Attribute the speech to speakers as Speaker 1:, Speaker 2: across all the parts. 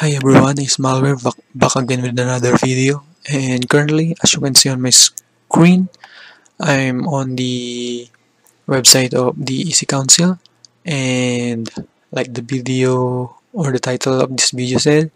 Speaker 1: Hi everyone, it's Malware back, again with another video. And currently as you can see on my screen I'm on the website of the EC Council. And like the video or the title of this video said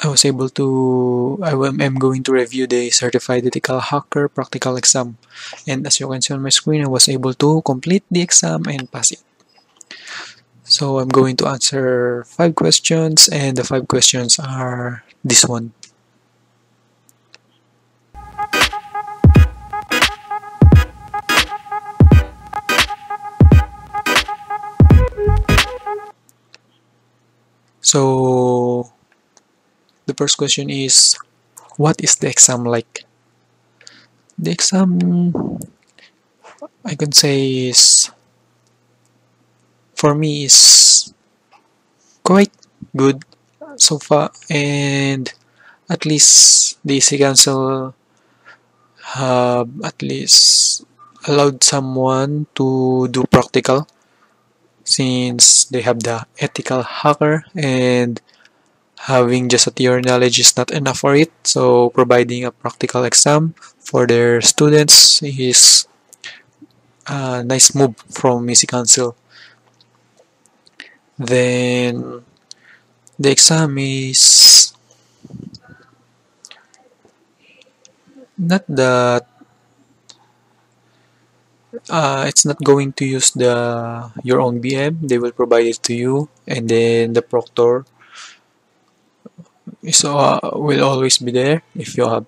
Speaker 1: I was able to I am going to review the certified ethical hacker practical exam. And as you can see on my screen I was able to complete the exam and pass it so I'm going to answer five questions and the five questions are this one. So the first question is what is the exam like? The exam I can say is for me is quite good so far and at least the Council have at least allowed someone to do practical since they have the ethical hacker and having just a theory knowledge is not enough for it. So providing a practical exam for their students is a nice move from EC Council then the exam is not that uh, it's not going to use the your own VM they will provide it to you. And then the proctor so uh, will always be there. If you have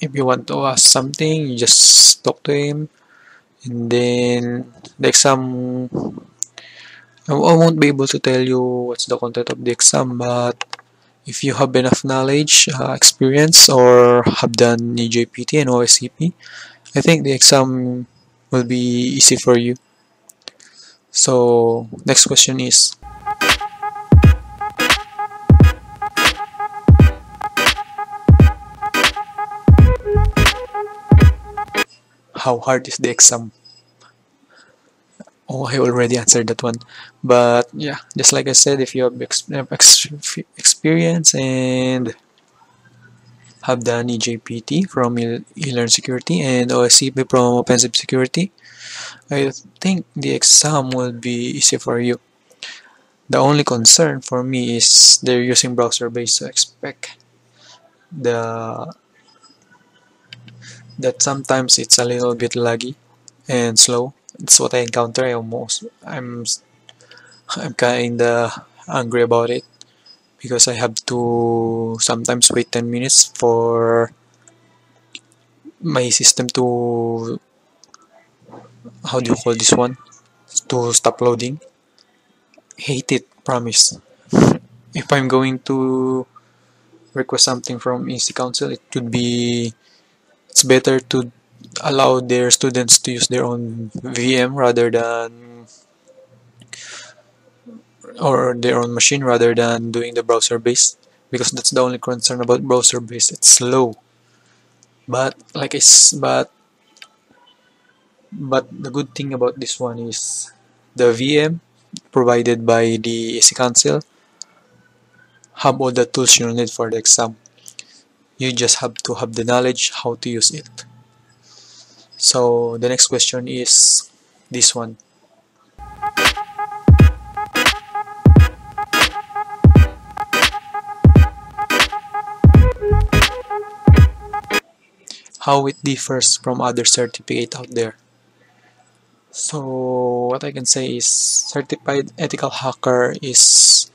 Speaker 1: if you want to ask something you just talk to him. And then the exam I won't be able to tell you what's the content of the exam, but if you have enough knowledge, uh, experience, or have done EJPT and OSCP, I think the exam will be easy for you. So, next question is How hard is the exam? Oh, I already answered that one. But yeah, just like I said, if you have ex ex experience and have done EJPT from eLearn Security and OSCP from Offensive Security, I think the exam will be easy for you. The only concern for me is they're using browser-based, so expect the that sometimes it's a little bit laggy and slow that's what I encounter. Almost I'm I'm kinda angry about it because I have to sometimes wait 10 minutes for my system to how do you call this one? To stop loading. Hate it promise. If I'm going to request something from EC Council it would be it's better to allow their students to use their own VM rather than or their own machine rather than doing the browser based because that's the only concern about browser based. It's slow. But like it's but but the good thing about this one is the VM provided by the EC Council have all the tools you need for the exam. You just have to have the knowledge how to use it so the next question is this one. How it differs from other certificate out there. So what I can say is certified ethical hacker is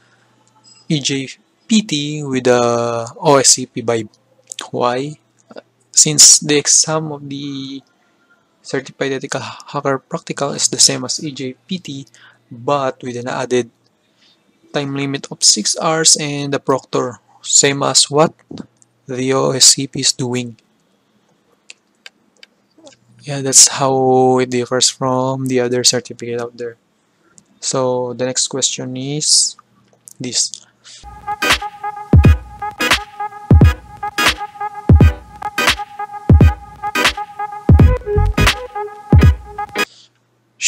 Speaker 1: EJPT with the OSCP vibe. Why? Since the exam of the Certified Ethical Hacker Practical is the same as EJPT but with an added time limit of 6 hours and the proctor same as what the OSCP is doing. Yeah, that's how it differs from the other certificate out there. So the next question is this.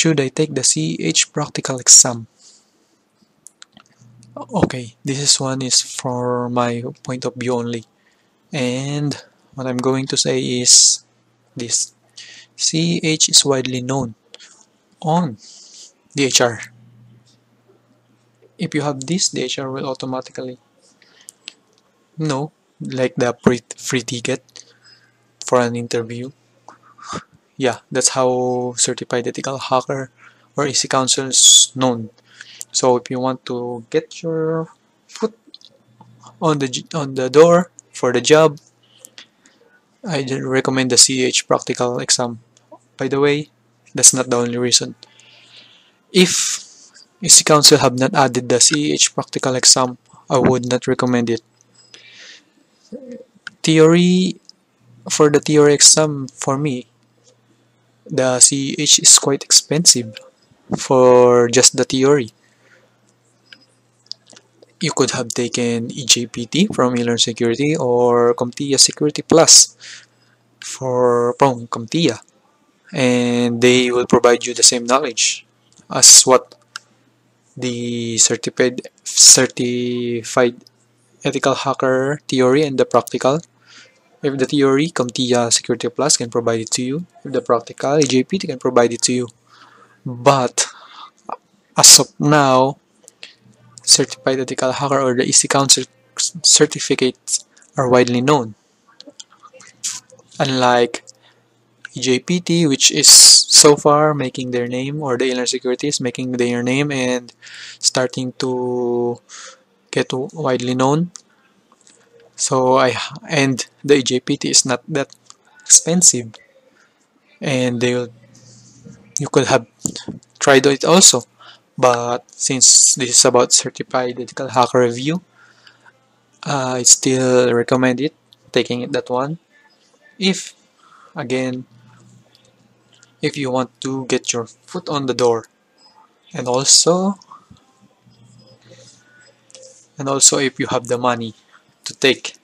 Speaker 1: Should I take the CEH practical exam? okay this is one is for my point of view only. And what I'm going to say is this. CEH is widely known on DHR if you have this DHR will automatically know like the free ticket for an interview yeah that's how certified ethical hacker or EC Council is known. So if you want to get your foot on the on the door for the job I recommend the CEH practical exam. By the way that's not the only reason. If EC Council have not added the CEH practical exam I would not recommend it. Theory for the theory exam for me the CEH is quite expensive for just the theory. You could have taken EJPT from eLearn Security or CompTIA Security Plus for from CompTIA and they will provide you the same knowledge as what the certified certified ethical hacker theory and the practical if the theory CompTIA Security Plus can provide it to you if the practical EJPT can provide it to you but as of now certified ethical hacker or the EC Council certificates are widely known. Unlike EJPT, which is so far making their name, or the eLearn Security is making their name and starting to get widely known. So I and the EJPT is not that expensive, and they will, you could have tried it also. But since this is about certified ethical hacker review uh, I still recommend it taking it that one. If again if you want to get your foot on the door. And also and also if you have the money to take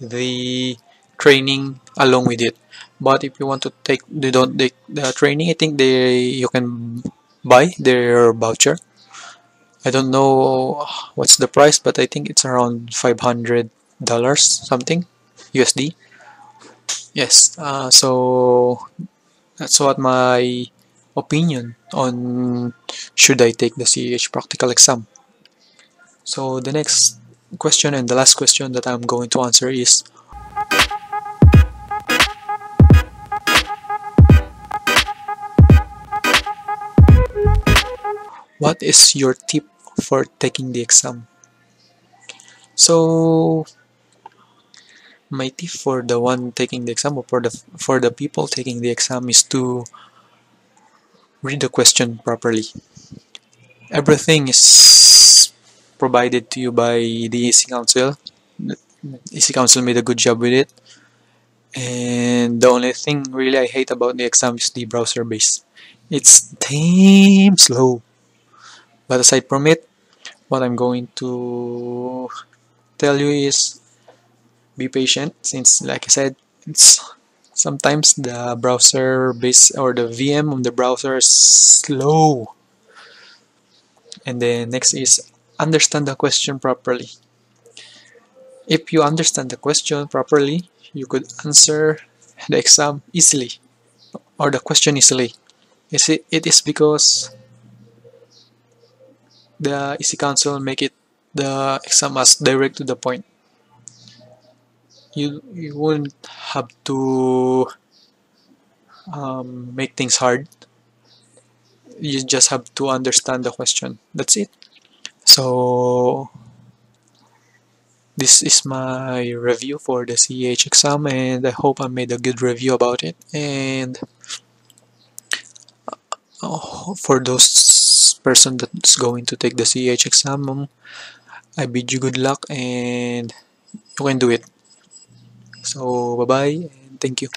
Speaker 1: the training along with it. But if you want to take they don't take the training I think they you can buy their voucher. I don't know what's the price but I think it's around 500 dollars something USD yes uh, so that's what my opinion on should I take the CEH practical exam. So the next question and the last question that I'm going to answer is what is your tip for taking the exam? So my tip for the one taking the exam or for the for the people taking the exam is to read the question properly. Everything is provided to you by the EC Council. EC Council made a good job with it. And the only thing really I hate about the exam is the browser base. It's damn slow. But aside from it what I'm going to tell you is be patient since like I said it's sometimes the browser base or the VM of the browser is slow. And then next is understand the question properly if you understand the question properly you could answer the exam easily or the question easily it is because the EC Council make it the exam as direct to the point. You you wouldn't have to um, make things hard. You just have to understand the question. That's it. So this is my review for the CEH exam and I hope I made a good review about it. And uh, for those person that's going to take the CEH exam I bid you good luck and you can do it. So bye bye and thank you